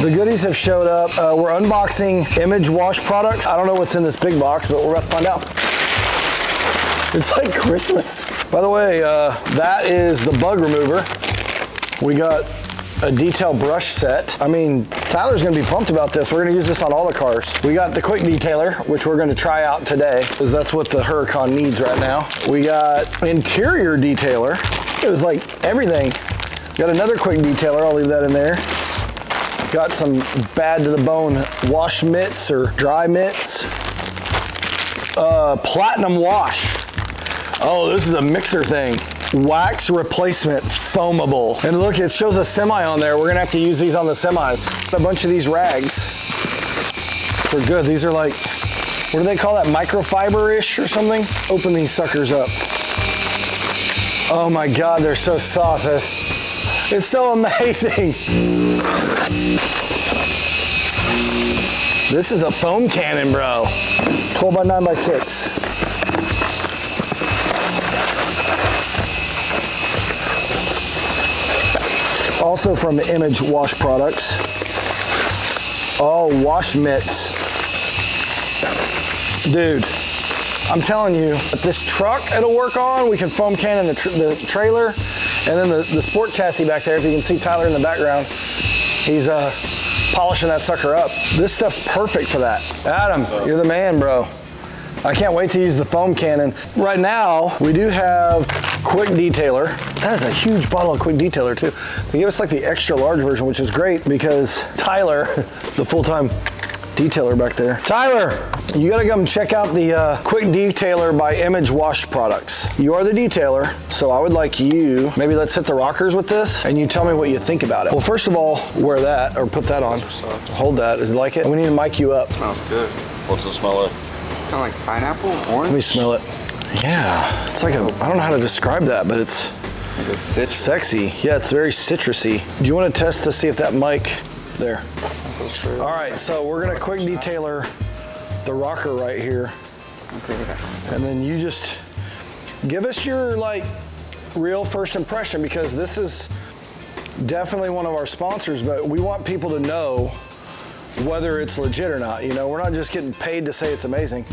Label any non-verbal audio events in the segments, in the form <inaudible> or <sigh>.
The goodies have showed up. Uh, we're unboxing Image Wash products. I don't know what's in this big box, but we're about to find out. It's like Christmas. By the way, uh, that is the bug remover. We got a detail brush set. I mean, Tyler's gonna be pumped about this. We're gonna use this on all the cars. We got the quick detailer, which we're gonna try out today, because that's what the Huracan needs right now. We got interior detailer. It was like everything. Got another quick detailer, I'll leave that in there. Got some bad to the bone wash mitts or dry mitts. Uh, platinum wash. Oh, this is a mixer thing. Wax replacement foamable. And look, it shows a semi on there. We're gonna have to use these on the semis. A bunch of these rags. They're good. These are like, what do they call that? Microfiber-ish or something? Open these suckers up. Oh my God, they're so soft. It's so amazing. This is a foam cannon, bro. 12 by 9 by 6. Also from the Image Wash Products. Oh, wash mitts. Dude, I'm telling you, this truck it'll work on, we can foam cannon the, the trailer, and then the, the sport chassis back there, if you can see Tyler in the background, he's uh, polishing that sucker up. This stuff's perfect for that. Adam, you're the man, bro. I can't wait to use the foam cannon. Right now, we do have Quick Detailer. That is a huge bottle of Quick Detailer too. They give us like the extra large version, which is great because Tyler, <laughs> the full-time detailer back there. Tyler, you gotta come check out the uh, Quick Detailer by Image Wash Products. You are the detailer, so I would like you, maybe let's hit the rockers with this, and you tell me what you think about it. Well, first of all, wear that, or put that on. Hold that, is it like it? We need to mic you up. Smells good. What's the smell like? Kind of like pineapple, orange. Let me smell it. Yeah, it's like a, I don't know how to describe that, but it's Like a citrus. sexy. Yeah, it's very citrusy. Do you want to test to see if that mic, there. All right, so we're gonna quick detailer the rocker right here. And then you just give us your like real first impression because this is definitely one of our sponsors, but we want people to know whether it's legit or not. You know, we're not just getting paid to say it's amazing.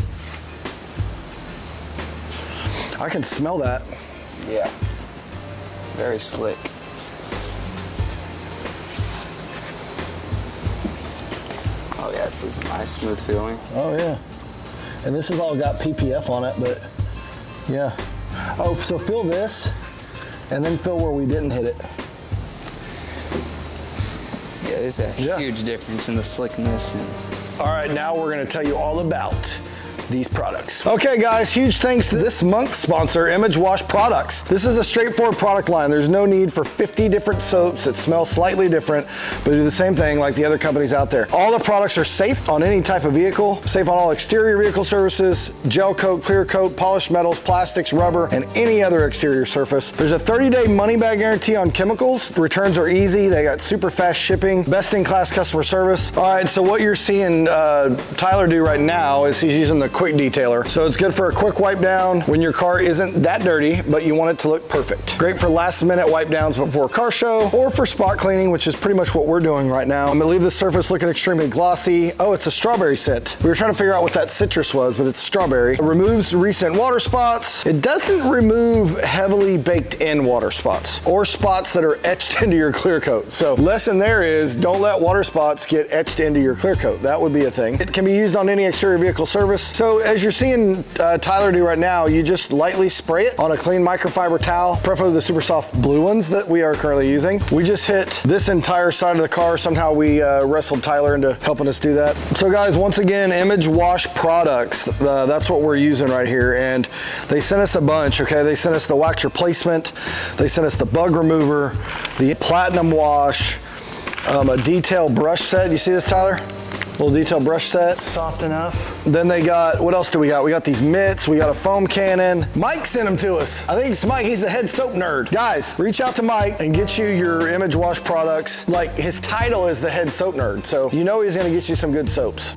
I can smell that. Yeah. Very slick. Oh yeah, it was a nice smooth feeling. Oh yeah. And this has all got PPF on it, but yeah. Oh, so fill this and then fill where we didn't hit it. Yeah, there's a Yeah. huge difference in the slickness and All right, now we're gonna tell you all about these products. Okay guys, huge thanks to this month's sponsor, Image Wash Products. This is a straightforward product line. There's no need for 50 different soaps that smell slightly different, but do the same thing like the other companies out there. All the products are safe on any type of vehicle, safe on all exterior vehicle surfaces, gel coat, clear coat, polished metals, plastics, rubber, and any other exterior surface. There's a 30-day money-back guarantee on chemicals. Returns are easy. They got super fast shipping, best-in-class customer service. All right, so what you're seeing uh, Tyler do right now is he's using the quick detailer. So it's good for a quick wipe down when your car isn't that dirty, but you want it to look perfect. Great for last minute wipe downs before a car show or for spot cleaning, which is pretty much what we're doing right now. I'm gonna leave the surface looking extremely glossy. Oh, it's a strawberry scent. We were trying to figure out what that citrus was, but it's strawberry. It removes recent water spots. It doesn't remove heavily baked in water spots or spots that are etched <laughs> into your clear coat. So lesson there is don't let water spots get etched into your clear coat. That would be a thing. It can be used on any exterior vehicle surface. So as you're seeing uh, Tyler do right now, you just lightly spray it on a clean microfiber towel, preferably the super soft blue ones that we are currently using. We just hit this entire side of the car. Somehow we uh, wrestled Tyler into helping us do that. So guys, once again, Image Wash products, uh, that's what we're using right here. And they sent us a bunch, okay? They sent us the wax replacement, they sent us the bug remover, the platinum wash, um, a detail brush set. You see this, Tyler? Little detail brush set. Soft enough. Then they got, what else do we got? We got these mitts, we got a foam cannon. Mike sent them to us. I think it's Mike, he's the head soap nerd. Guys, reach out to Mike and get you your Image Wash products. Like his title is the head soap nerd, so you know he's gonna get you some good soaps.